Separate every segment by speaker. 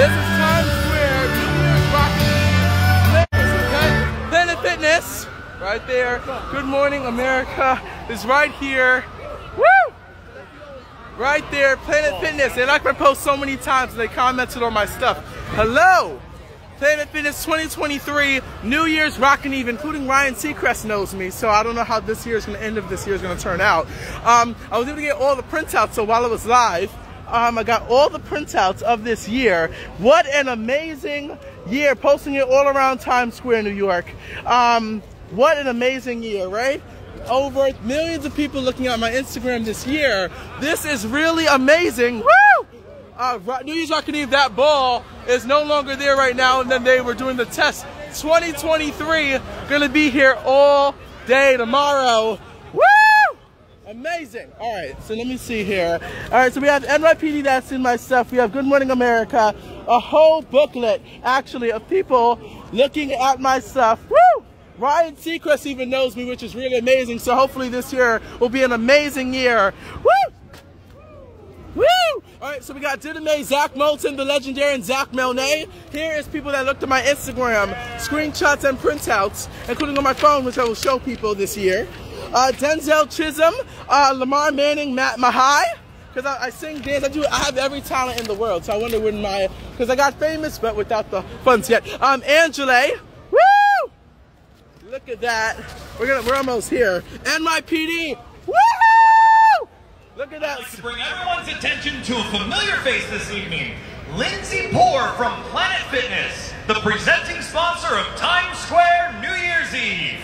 Speaker 1: This is Times Square, Year's Fitness, okay? Planet Fitness, right there. Good morning, America is right here. Woo! Right there, Planet Fitness. They like my post so many times and they commented on my stuff. Hello! Planet Fitness 2023, New Year's Rockin' Eve, including Ryan Seacrest knows me, so I don't know how this year is going to end if this year is going to turn out. Um, I was able to get all the printouts, so while it was live, um, I got all the printouts of this year. What an amazing year, posting it all around Times Square, New York. Um, what an amazing year, right? Over millions of people looking at my Instagram this year. This is really amazing. Woo! Uh, New Year's Rockin' Eve, that ball is no longer there right now, and then they were doing the test. 2023, gonna be here all day tomorrow. Amazing. All right, so let me see here. All right, so we have NYPD that's in my stuff. We have Good Morning America, a whole booklet, actually, of people looking at my stuff. Woo! Ryan Seacrest even knows me, which is really amazing. So hopefully this year will be an amazing year. Woo! Woo! All right, so we got Didyme, Zach Moulton, the legendary, and Zach Melnay. Here is people that looked at my Instagram, screenshots and printouts, including on my phone, which I will show people this year. Uh, Denzel Chisholm, uh, Lamar Manning, Matt Mahai. Because I, I, sing, dance, I do, I have every talent in the world. So I wonder when my, because I got famous, but without the funds yet. Um, Angela, woo! Look at that. We're gonna, we're almost here. and NYPD, woo! Look at that.
Speaker 2: I'd like to bring everyone's attention to a familiar face this evening. Lindsay Poor from Planet Fitness, the presenting sponsor of Times Square New Year's Eve.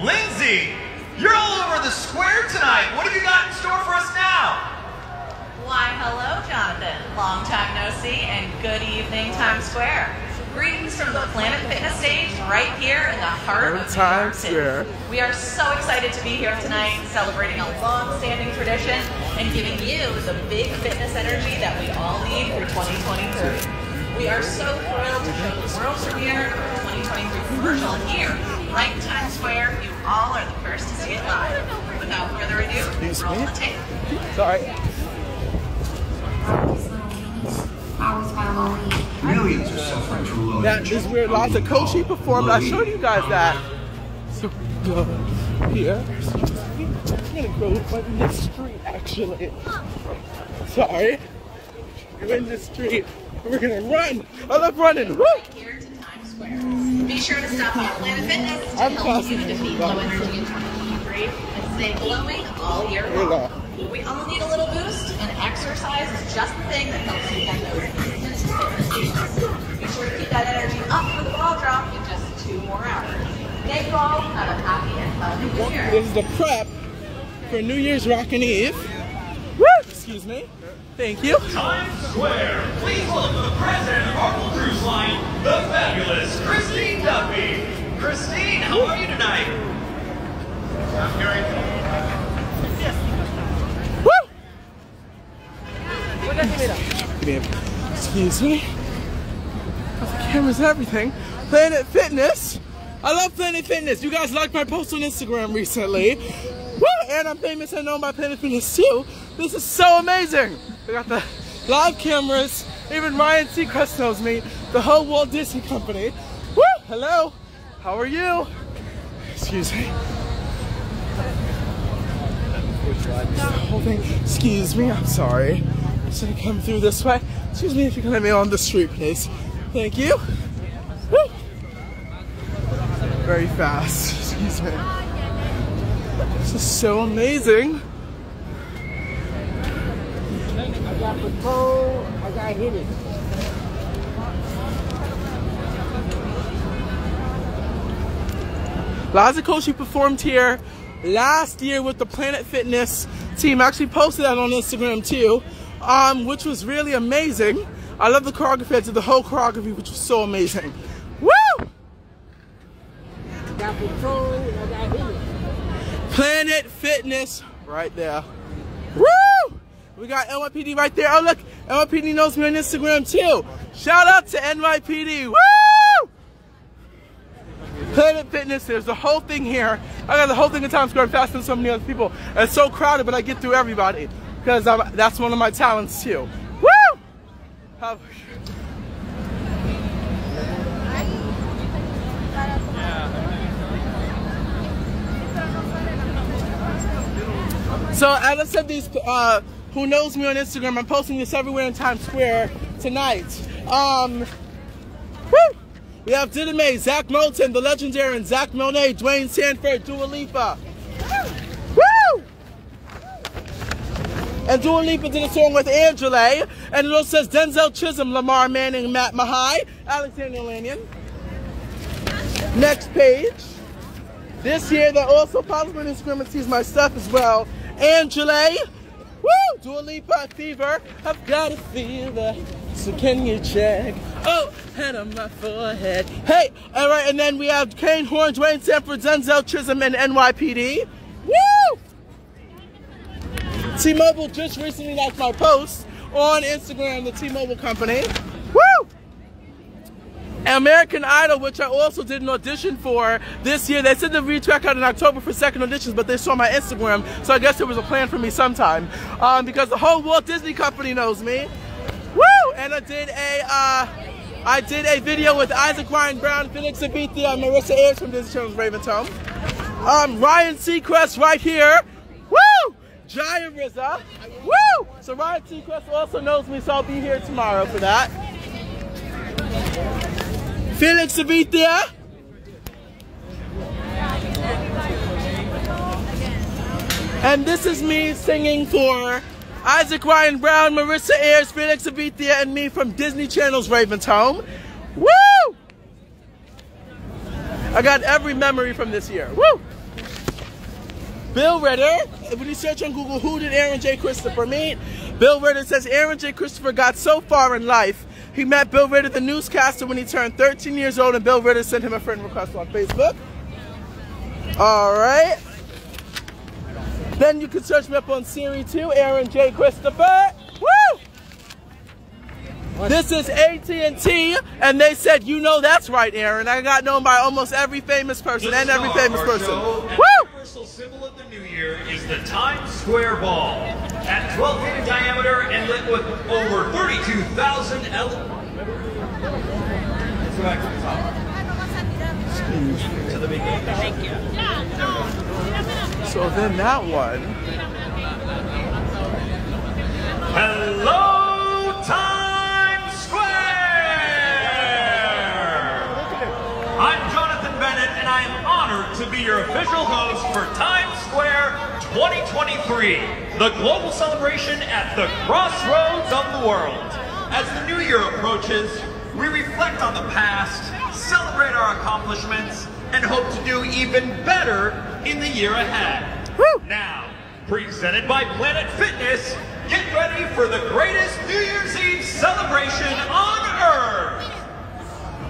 Speaker 2: Lindsay, you're all over the square tonight. What have you got in store for us now?
Speaker 3: Why, hello, Jonathan. Long time no see, and good evening, Times Square. Greetings from the Planet Fitness stage right here in the heart of
Speaker 1: Times
Speaker 3: Square. We are so excited to be here tonight, celebrating a long-standing tradition and giving you the big fitness energy that we all need for 2023. We are so thrilled to show the world premiere of the 2023 commercial here, right in Times Square. You all are the first to see it live. Without further ado,
Speaker 1: Excuse
Speaker 3: roll
Speaker 1: me.
Speaker 3: the tape.
Speaker 1: Sorry.
Speaker 4: Millions are suffering from low
Speaker 1: That is where lots of Koshy performed. I showed you guys that. So, uh, here. I'm gonna go in the street, actually. Sorry. We're in the street. We're gonna run. I love running. Woo!
Speaker 3: here to Times Square. Be sure to stop by Planet Fitness to help you defeat low energy in 2023 and stay glowing all year
Speaker 1: we
Speaker 3: long. We all need a little boost, and exercise is just the thing that helps you get those instant fitness Be sure to keep that energy up for the ball drop in just two more hours. Thank you all. Have a happy and healthy new year.
Speaker 1: This is the prep for New Year's Rockin' Eve. Woo! Excuse me. Thank you.
Speaker 2: Times Square. Please welcome the president of Carnival Cruise Line, the fabulous Christine Duffy. Christine, how are you tonight? I'm very
Speaker 1: Woo! Excuse me. The cameras everything. Planet Fitness. I love Planet Fitness. You guys liked my post on Instagram recently. Woo! And I'm famous and known by Planet Fitness too. This is so amazing. I got the live cameras. Even Ryan Seacrest knows me. The whole Walt Disney Company. Woo! Hello. How are you? Excuse me. Whole thing. Excuse me, I'm sorry. I come through this way? Excuse me if you can let me on the street, please. Thank you. Woo. Very fast. Excuse me. This is so amazing.
Speaker 5: I got patrol, I got hit it.
Speaker 1: Liza Koshy performed here last year with the Planet Fitness team. I actually posted that on Instagram too, um, which was really amazing. I love the choreography. I did the whole choreography, which was so amazing. Woo! Planet Fitness right there. Woo! We got NYPD right there. Oh, look, NYPD knows me on Instagram too. Shout out to NYPD. Woo! Planet Fitness, there's the whole thing here. I got the whole thing in Times Square faster than so many other people. It's so crowded, but I get through everybody because that's one of my talents too. Woo! So as I said, these uh, who knows me on Instagram, I'm posting this everywhere in Times Square tonight. Um! We have Diddy May, Zach Moulton, the legendary and Zach Monet, Dwayne Sanford, Dua Lipa. Woo! And Dua Lipa did a song with Angela, eh? and it also says Denzel Chisholm, Lamar Manning, Matt Mahai, Alexander Lanyon. Next page. This year, they're also possible sees my stuff as well. Angela, eh? woo, Dua Lipa Fever, I've got a fever, so can you check? Oh, head on my forehead. Hey, all right, and then we have Kane Horn, Dwayne Sanford, Denzel Chisholm, and NYPD. Woo! T-Mobile just recently liked my post on Instagram, the T-Mobile company. Woo! American Idol, which I also did an audition for this year. They said the retrack out in October for second auditions, but they saw my Instagram, so I guess there was a plan for me sometime. Um, because the whole Walt Disney Company knows me. And I did a, uh, I did a video with Isaac Ryan Brown, Felix Avitia, and Marissa Ayers from Disney Channel's Raven's Home. Um, Ryan Seacrest right here. Woo! Jaya Rizza. Woo! So Ryan Seacrest also knows me, so I'll be here tomorrow for that. Felix Avitia. And this is me singing for Isaac Ryan Brown, Marissa Ayers, Felix Avitia, and me from Disney Channel's Raven's Home. Woo! I got every memory from this year. Woo! Bill Ritter, when you search on Google, who did Aaron J. Christopher meet? Bill Ritter says Aaron J. Christopher got so far in life, he met Bill Ritter, the newscaster, when he turned 13 years old, and Bill Ritter sent him a friend request on Facebook. All right. Then you can search me up on Siri too, Aaron J. Christopher. Woo! This is AT&T, and they said, you know that's right, Aaron. I got known by almost every famous person and every famous person.
Speaker 2: Show,
Speaker 1: Woo!
Speaker 2: the universal symbol of the new year is the Times Square Ball. At 12 feet in diameter and lit with over 32,000 L. Let's go back to the top. To the beginning. Thank you.
Speaker 1: So then that one.
Speaker 2: Hello, Times Square! I'm Jonathan Bennett, and I am honored to be your official host for Times Square 2023, the global celebration at the crossroads of the world. As the new year approaches, we reflect on the past, celebrate our accomplishments, and hope to do even better in the year ahead.
Speaker 1: Woo!
Speaker 2: Now, presented by Planet Fitness, get ready for the greatest New Year's Eve celebration on Earth.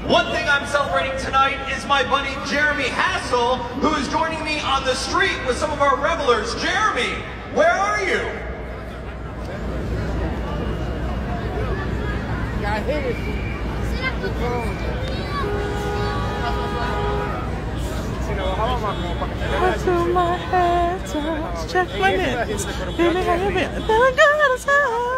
Speaker 2: One thing I'm celebrating tonight is my buddy Jeremy Hassell, who is joining me on the street with some of our revelers. Jeremy, where are you?
Speaker 5: I hit it.
Speaker 1: I threw my head down, check my minutes, baby, how you been? Then I got a time.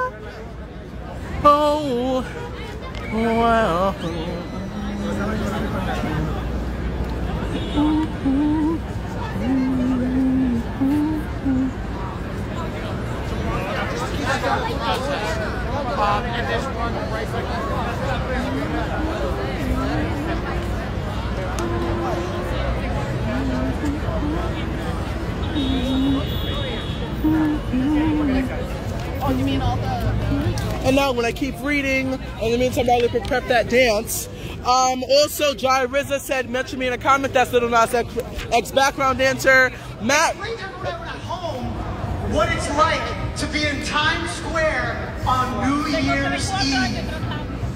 Speaker 1: Oh, wow. And now when I keep reading, in the meantime, while I prep that dance, um, also, Jai Rizza said, mention me in a comment, that's Lil Nas X, X background dancer. Matt,
Speaker 6: Explain to everyone at home what it's like to be in Times Square on New Year's Eve.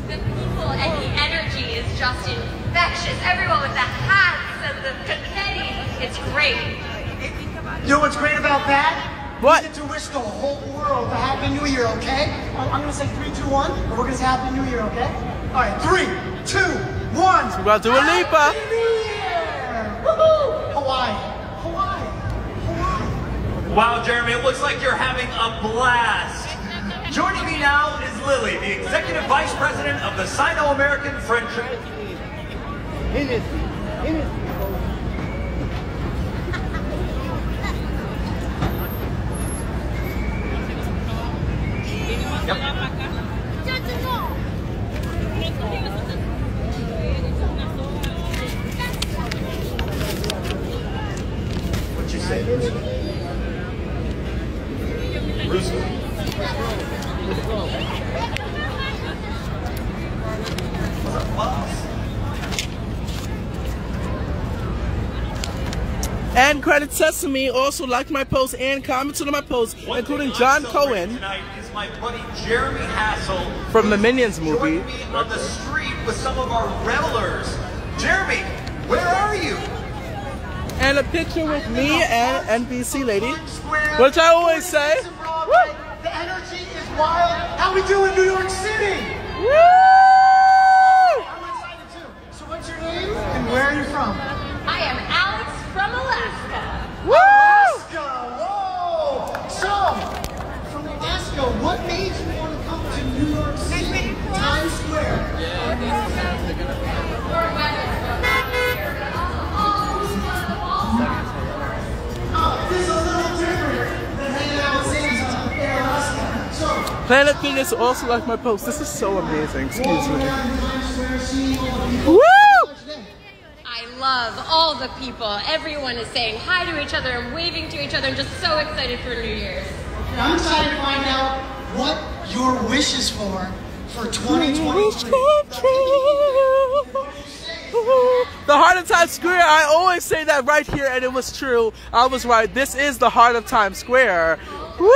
Speaker 7: The people and the energy is just infectious. Everyone with the hats and the confetti. It's great.
Speaker 6: You know what's great about that?
Speaker 1: What?
Speaker 6: We get to wish the whole world a Happy New Year, okay? I'm I'm gonna say three, two, one, and we're gonna say Happy New Year, okay? All right, three, two, one.
Speaker 1: We're about to do a Lipa.
Speaker 6: Happy New Year! Woohoo! Hawaii, Hawaii, Hawaii.
Speaker 2: Wow, Jeremy, it looks like you're having a blast. Joining me now is Lily, the Executive Vice President of the Sino-American Friendship.
Speaker 5: Hennessy. Hennessy.
Speaker 2: What'd you say? Russo.
Speaker 1: And Credit Sesame also liked my post and commented on my post,
Speaker 2: One
Speaker 1: including John Cohen
Speaker 2: Tonight is my buddy Jeremy Hassell
Speaker 1: from the Minions movie.
Speaker 2: me on the street with some of our revelers. Jeremy, where are you?
Speaker 1: And a picture with me and NBC lady, which I always say.
Speaker 6: The energy is wild. How we do in New York City?
Speaker 1: Woo! Planet Fitness also liked my post. This is so amazing. Excuse me.
Speaker 6: around Times Square, seeing all the people.
Speaker 1: Woo!
Speaker 7: I love all the people. Everyone is saying hi to each other and waving to each other. I'm just so excited for New Year's.
Speaker 6: I'm excited to find out what your wish is for for 2023.
Speaker 1: The heart of Times Square. I always say that right here, and it was true. I was right. This is the heart of Times Square. Woo!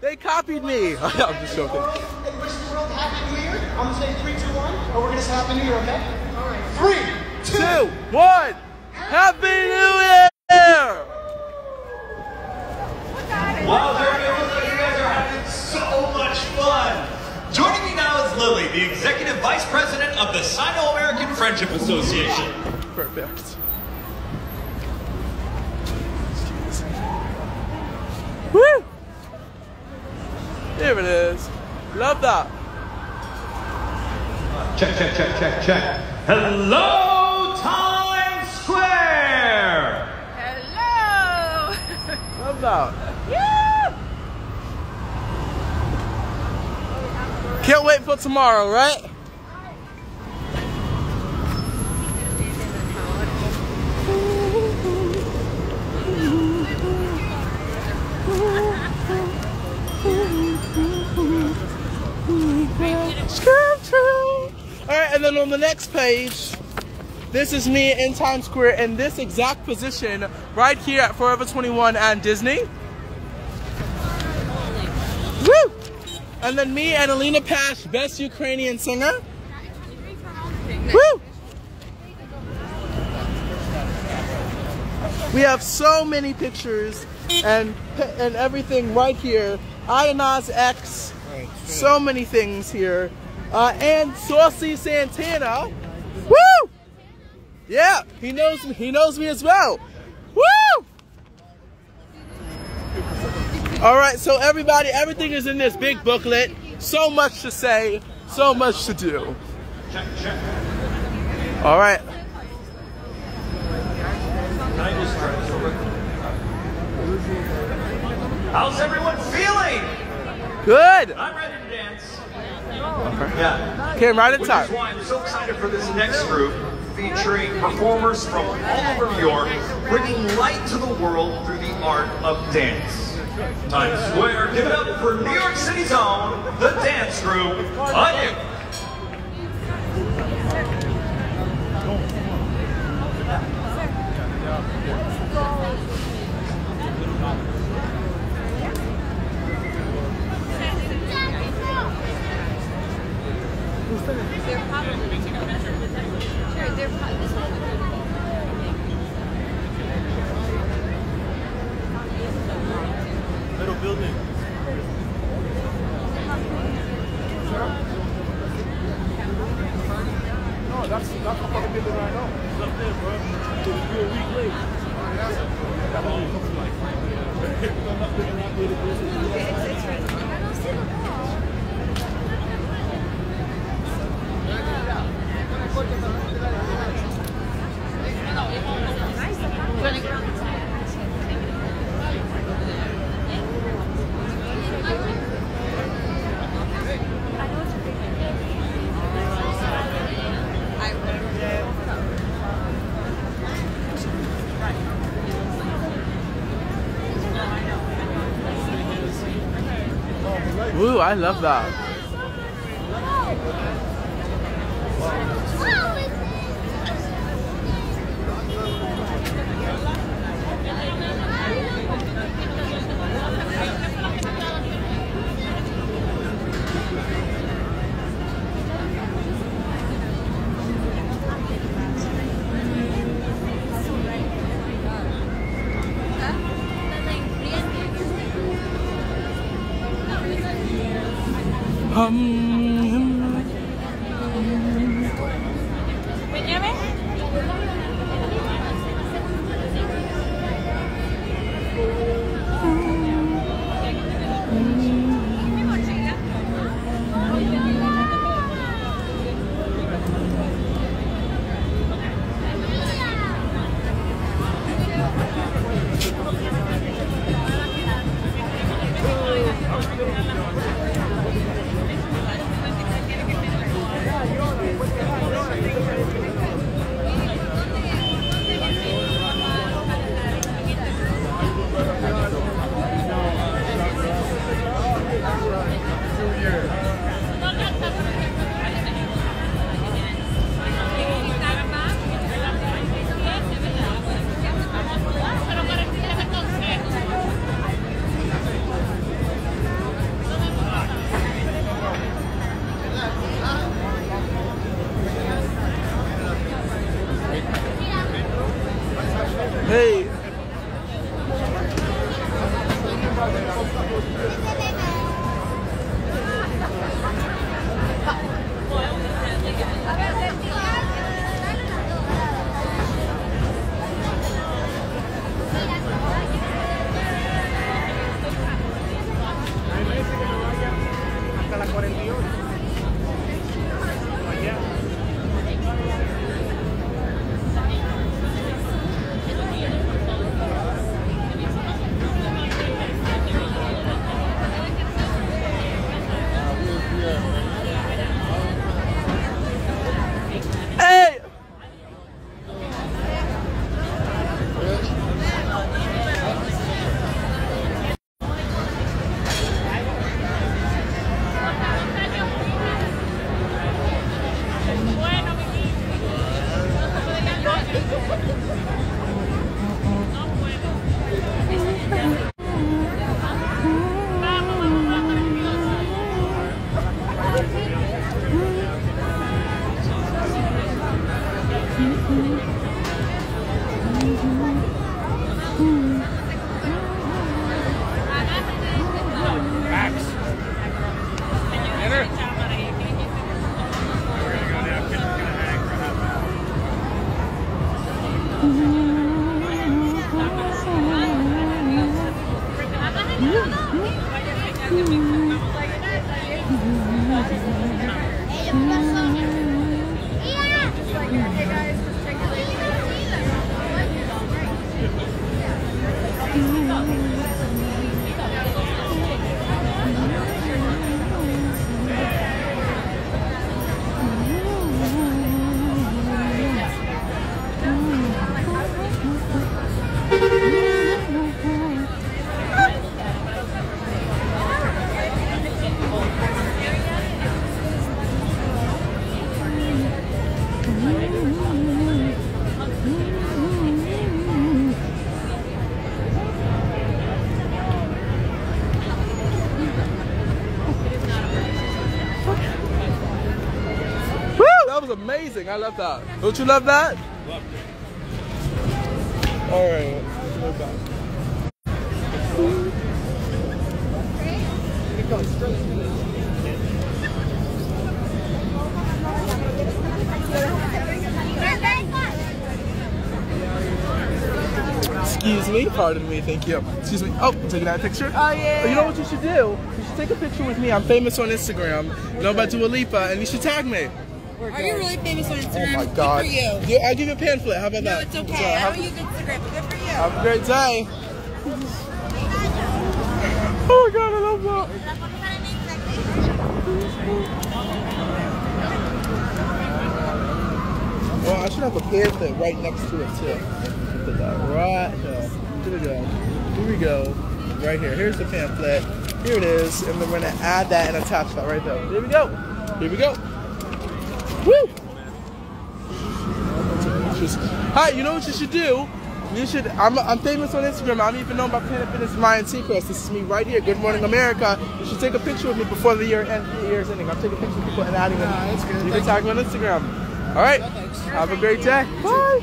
Speaker 1: They copied me. I'm just joking.
Speaker 6: And wish the world Happy New Year. I'm gonna say three, two, one, or we're gonna say Happy New Year, okay? All right. Three, two.
Speaker 1: Two, one. Happy New Year!
Speaker 2: Wow, Jeremy, it looks like you guys are having so much fun. Joining me now is Lily, the Executive Vice President of the Sino-American Friendship Association.
Speaker 1: Perfect. Here it is. Love that.
Speaker 2: Check, check, check, check, check. Hello, Times Square!
Speaker 7: Hello!
Speaker 1: Love that. Can't wait for tomorrow, right? And then on the next page, this is me in Times Square in this exact position right here at Forever 21 and Disney. Woo! And then me and Alina Pash, best Ukrainian singer. Woo! We have so many pictures and and everything right here. Ionaz X, so many things here. Uh, and Saucy Santana. Woo! Yeah, he knows me. He knows me as well. Woo! All right, so everybody, everything is in this big booklet. So much to say, so much to do.
Speaker 2: Check, check.
Speaker 1: All right.
Speaker 2: Can I just try this over? How's everyone feeling?
Speaker 1: Good.
Speaker 2: I'm ready dance. Yeah.
Speaker 1: Came right in
Speaker 2: Which
Speaker 1: time.
Speaker 2: is why I'm so excited for this next group featuring performers from all over New York, bringing light to the world through the art of dance. Times Square, give it up for New York City's own, the dance group, Onion. Sure, they're probably.
Speaker 1: Ooh, I love that. Um, amazing. I love that. Don't you love that? All right. let's go back. Excuse me. Pardon me. Thank you. Excuse me. Oh, taking that picture?
Speaker 5: Oh, yeah.
Speaker 1: You know what you should do? You should take a picture with me. I'm famous on Instagram. About Dua Lipa, and you should tag me.
Speaker 8: Are you really famous on
Speaker 1: Oh
Speaker 8: Instagram?
Speaker 1: my God.
Speaker 8: Good for you.
Speaker 1: Yeah, I'll give you a pamphlet. How about
Speaker 8: No,
Speaker 1: that?
Speaker 8: it's
Speaker 1: So,
Speaker 8: okay. I
Speaker 1: have,
Speaker 8: don't use Instagram, but good for you.
Speaker 1: have a great day. Oh my God, I love that. Well, I should have a pamphlet right next to it too. Put that right here. Here we go. Here we go. Right here. Here's the pamphlet. Here it is, and then we're gonna add that and attach that right there. Here we go. Here we go. Woo! Hi, you know what you should do? You should. I'm, I'm famous on Instagram. I'm even known by Planet Fitness Ryan Seacrest. This is me right here. Good morning, America. You should take a picture with me before the year end. The year's ending. I'm taking pictures of people and adding them.
Speaker 5: that's good.
Speaker 1: You can tag me on Instagram. All right. Have a great day. Bye.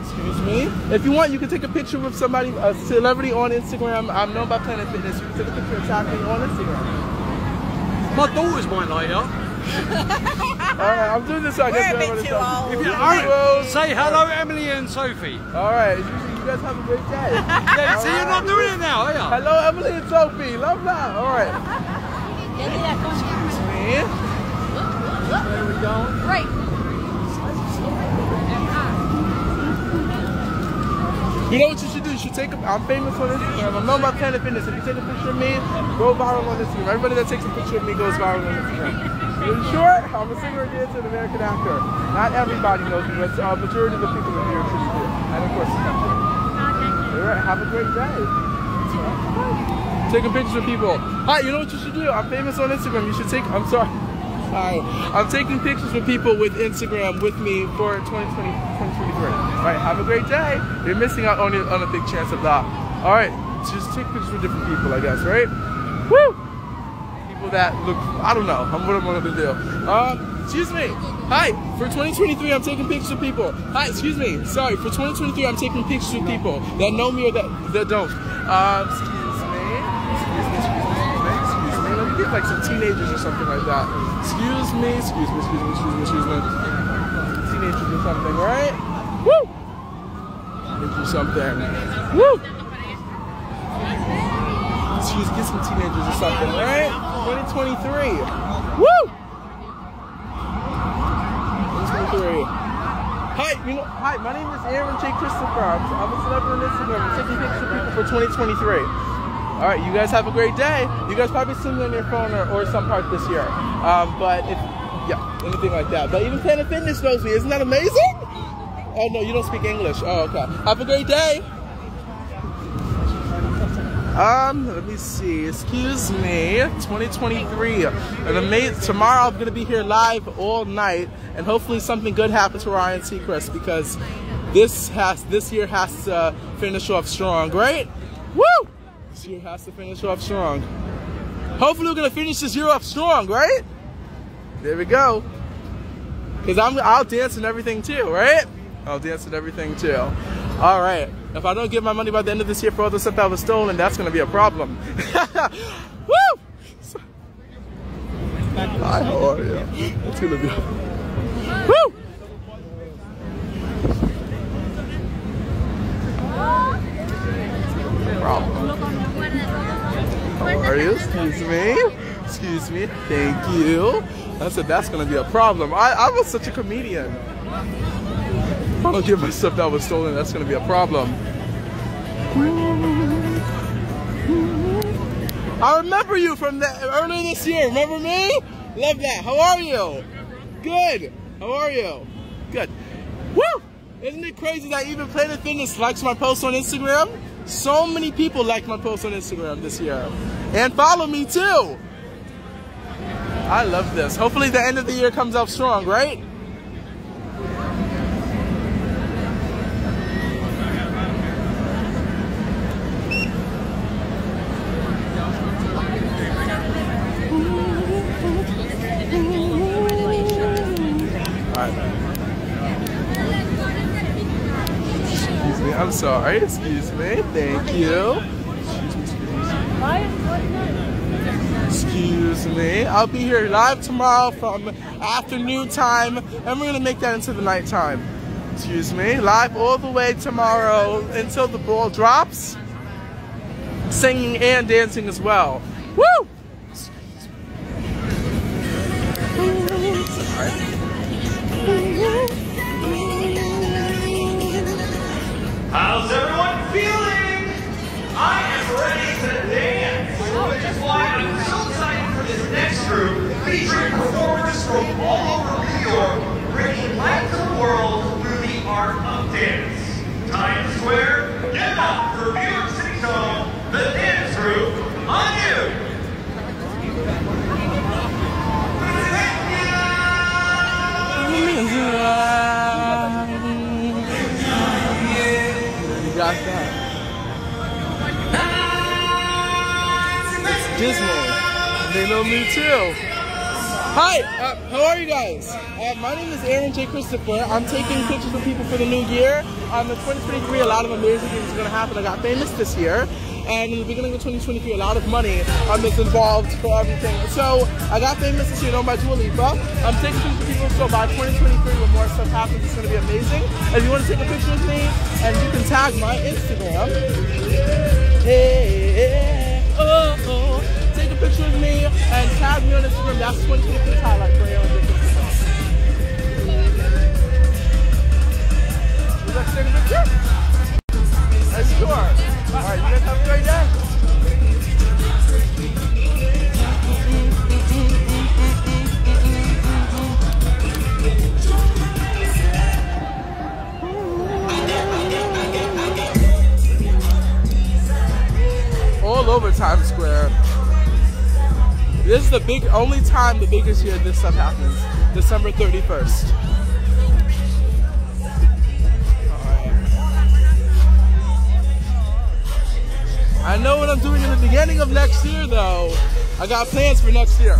Speaker 1: Excuse me. If you want, you can take a picture with somebody, a celebrity on Instagram. I'm known by Planet Fitness. You can take a picture and tag me on Instagram.
Speaker 9: My daughters might later.
Speaker 1: All right. I'm doing this so I
Speaker 3: We're
Speaker 1: get
Speaker 3: a bit
Speaker 1: everybody
Speaker 3: too old.
Speaker 9: If you,
Speaker 1: Too
Speaker 9: all right,
Speaker 1: old.
Speaker 9: say hello, Emily and Sophie.
Speaker 1: All right. You you guys have a great day.
Speaker 9: Yeah, see, you're not doing it now, are you?
Speaker 1: Hello, Emily and Sophie. Love that. All right. Man. Where we going?
Speaker 7: Right.
Speaker 1: You know what you should do? You should take a, I'm famous on Instagram. I'm known by Planet Fitness. If you take a picture of me, go viral on Instagram. Everybody that takes a picture of me goes viral on Instagram. You sure? I'm a singer, dancer, and American actor. Not everybody knows me, but uh, a majority of the people in New York City do. And of course, country. All right, have a great day. Taking pictures of people. Hi, you know what you should do? I'm famous on Instagram. You should take, I'm sorry. Sorry. I'm taking pictures with people with Instagram with me for 2020, 2023. All right, have a great day. You're missing out on, on a big chance of that. All right, just take pictures with different people, I guess, right? Woo! People that look, I don't know. I'm what I'm gonna do. Um, excuse me. Hi, for 2023, I'm taking pictures of people. Hi, excuse me. Sorry, for 2023, I'm taking pictures of people that know me or that, that don't. Um, excuse me. Excuse me, excuse me, excuse me. Let me get like some teenagers or something like that. Excuse me, excuse me, excuse me, excuse me, excuse me. Teenagers or something, right? Woo! You something. Woo! Excuse, get some teenagers or something, right? 2023. Woo! 2023. Hi, you know, hi, my name is Aaron J. Christopher. I'm, I'm a celebrity on Instagram. I'm taking pictures of people for 2023. All right, you guys have a great day. You guys probably see me on your phone or, or some part this year. Um, but if, yeah, anything like that. But even Planet Fitness knows me. Isn't that amazing? Oh, no, you don't speak English. Oh, okay. Have a great day. Um, let me see. Excuse me. 2023. And amazing. Tomorrow I'm gonna be here live all night, and hopefully something good happens to Ryan Seacrest because this has this year has to finish off strong, right? Woo! This year has to finish off strong. Hopefully we're gonna finish this year off strong, right? There we go. Cause I'm I'll dance and everything too, right? I'll dance and everything too. All right. If I don't get my money by the end of this year for all the stuff that was stolen, that's gonna be a problem. Woo! Hi, how are you? It's gonna be. Woo! Problem. How are you? Excuse me. Excuse me. Thank you. I said that's gonna be a problem. I, I was such a comedian. If I don't get my stuff that was stolen, that's gonna be a problem. I remember you from the, earlier this year. Remember me? Love that. How are you? Good. How are you? Good. Woo! Isn't it crazy that even Planet Fitness likes my post on Instagram? So many people like my post on Instagram this year. And follow me too. I love this. Hopefully the end of the year comes out strong, right? Sorry. Excuse me. Thank you. Excuse me. I'll be here live tomorrow from afternoon time, and we're gonna make that into the nighttime. Excuse me. Live all the way tomorrow until the ball drops. Singing and dancing as well. Woo!
Speaker 2: How's everyone feeling? I am ready to dance, which is why I'm so excited for this next group featuring performers from all over New York, bringing light to the world through the art of dance. Times Square, get up for New York City's own, the dance group, on you!
Speaker 1: Missouri. Got that. It's dismal. They know me too. Hi, uh, how are you guys? Uh, my name is Aaron J. Christopher. I'm taking pictures of people for the new year. Um, in 2023, a lot of amazing things are going to happen. I got famous this year. And in the beginning of 2023, a lot of money um, is involved for everything. So I got famous this year, known by Dua Lipa. I'm taking pictures of people, so by 2023, when more stuff happens, it's going to be amazing. If you want to take a picture with me, and you can tag my Instagram. Hey, oh, oh. Take a picture with me and tag me on Instagram. That's 2023 highlight for you on like to take a picture? Sure? All over Times Square. This is the big only time the biggest year this stuff happens. December 31st. I know what I'm doing in the beginning of next year though. I got plans for next year.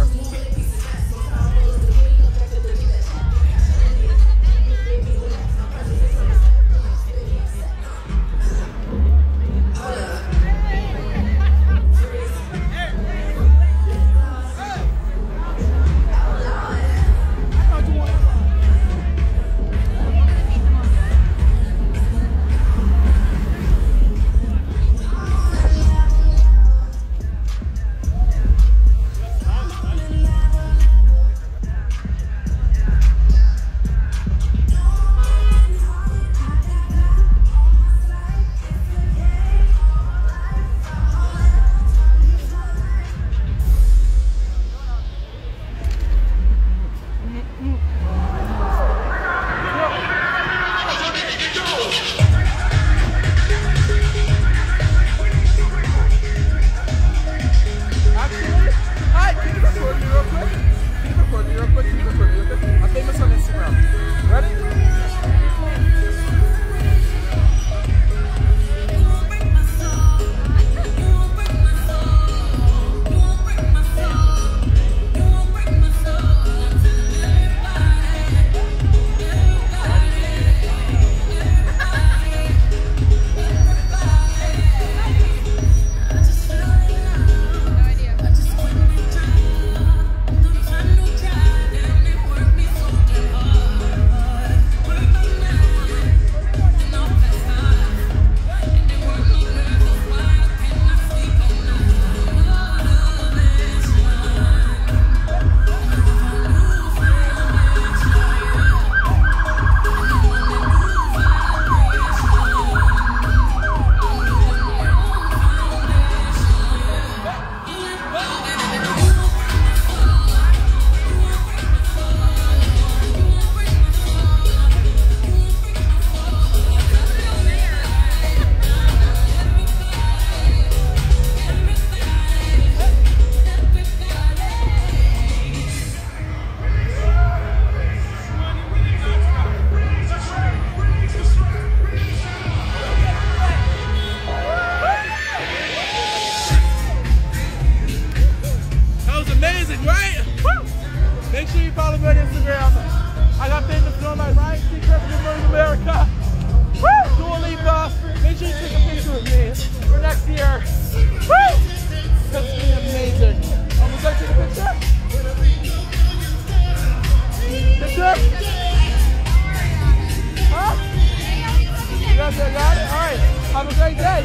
Speaker 1: Got it? Alright. Have a great day.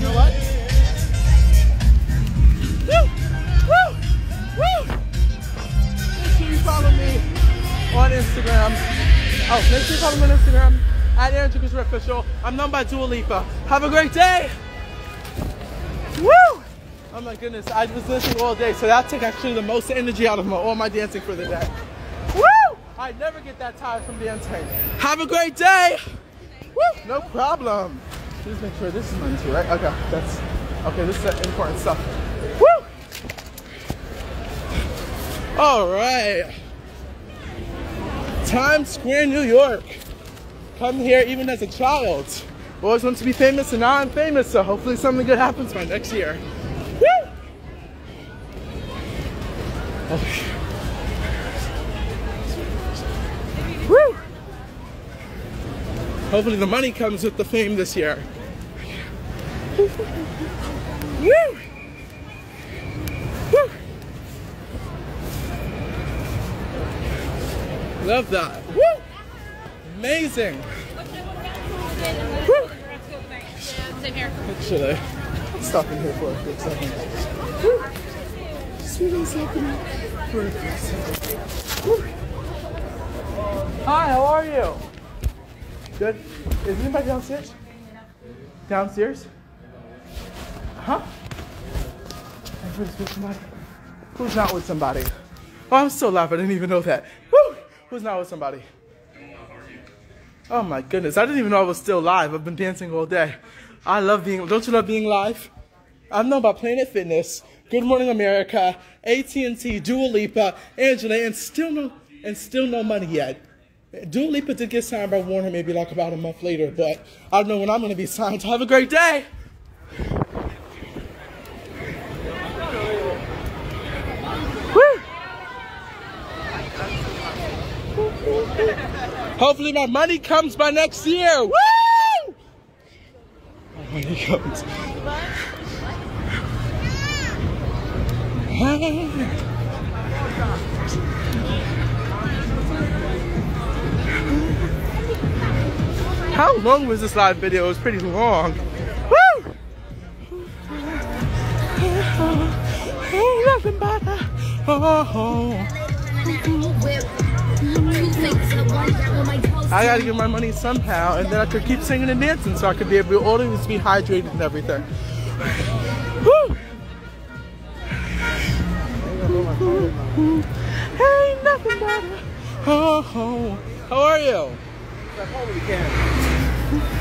Speaker 1: You know what? Woo! Woo! Woo! Make sure you follow me on Instagram. Oh, make sure you follow me on Instagram at Aaron Official. I'm known by Dua Lipa. Have a great day! Woo! Oh my goodness, I was listening all day, so that took actually the most energy out of my, all my dancing for the day. I never get that tired from dancing. Have a great day! Woo! No problem. Just make sure this is mine too, right? Okay, that's okay. This is the important stuff. Woo! All right. Times Square, New York. Come here even as a child. Always wanted to be famous and now I'm famous, so hopefully something good happens by next year. Woo! Woo! Hopefully the money comes with the fame this year. Woo! Woo! Love that. Woo! Amazing. Woo! Actually, let's stop in here. For a quick second. Woo! Hi, how are you? Good. Is anybody downstairs? Downstairs? Huh? Everybody's with somebody? Who's not with somebody? Oh, I'm still laughing. I didn't even know that. Woo! Who's not with somebody? Oh my goodness. I didn't even know I was still live. I've been dancing all day. I love being, don't you love being live? I'm known by Planet Fitness, Good Morning America, AT&T, Dua Lipa, Angela, and still no, and still no money yet. Dua Lipa did get signed by Warner maybe like about a month later, but I don't know when I'm going to be signed. Have a great day. Hopefully my money comes by next year. Woo! My money comes. How long was this live video? It was pretty long. Woo! Ain't nothing but a. I gotta get my money somehow, and then I could keep singing and dancing, so I could be able to always be hydrated and everything. Ain't nothing but a. How are you?
Speaker 9: Mm-hmm.